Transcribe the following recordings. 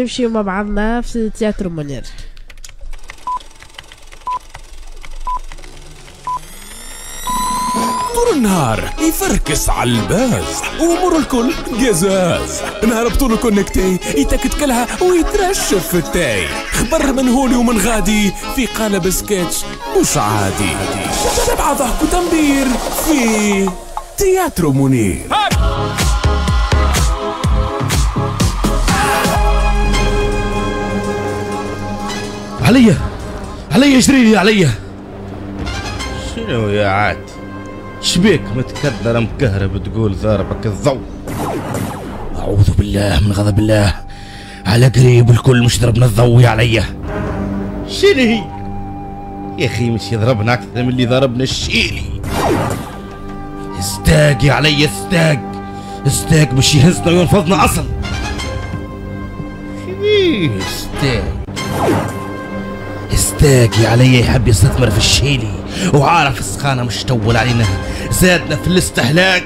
نمشي مع بعضنا في تياترو منير. طول النهار يفركس على الباز ومر الكل قزاز. نهار بطول connecté يتكتكلها ويترشف في التاي. خبر من هولي ومن غادي في قالب سكتش مش عادي. تبع ضحك وتنبير في تياترو منير. عليا. عليا جري عليا. شنو يا عاد؟ شبيك متكدر مكهرب تقول ضاربك الضوء. أعوذ بالله من غضب الله. على قريب الكل مش ضربنا الضوي عليا. شنو هي؟ يا أخي مش يضربنا أكثر من اللي ضربنا الشيلي. استاقي عليا استاق. استاق مش يهزنا وينفضنا اصل إيه أستاذ استاقي عليا يحب يستثمر في الشيلي وعارف السخانة مش تول علينا. زادنا في الاستهلاك.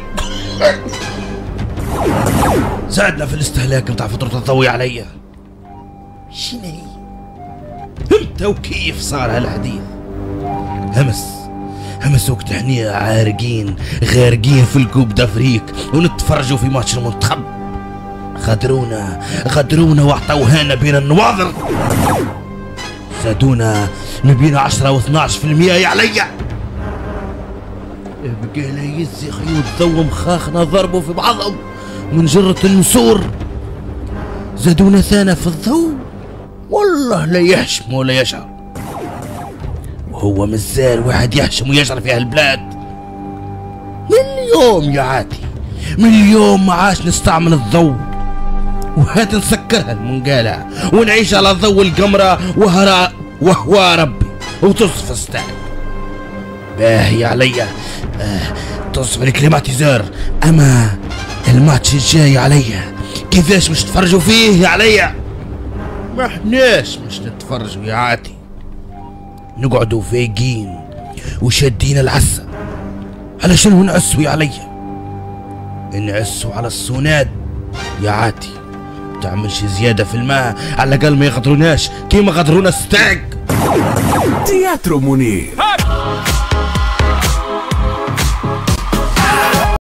زادنا في الاستهلاك متاع فطرة الضوي عليا شنو إمتى وكيف صار هالحديث؟ همس همس وقت إحنا عارقين غارقين في الكوب دافريك ونتفرجوا في ماتش المنتخب. غدرونا غدرونا وأعطوهانا بين النواظر. زادونا ما بين 10 و12% يا عليا. بقى لا يزي خيوط ذو مخاخنا ضربوا في بعضهم من جرة النسور. زادونا ثانا في الضوء. والله لا يحشم ولا يشعر. وهو مازال واحد يحشم ويشعر في هالبلاد من اليوم يا عاتي من اليوم ما عاش نستعمل الضوء. وهات نسكرها المنقالة ونعيش على ضوء القمرة وهراء وهو ربي وتصفى STEG باهي عليا آه تطفى ال climatiseur أما الماتش الجاي عليا كيفاش مش تفرجوا فيه يا عليا ما احناش مش نتفرجوا يا عاتي. نقعدوا فايقين وشادين العسة علشان نعسوا يا عليا نعسوا على ال SONEDE يا عاتي. تعملش زيادة في الماء. على الأقل ما يغدروناش كيما غدرونا STEG. تياترو منير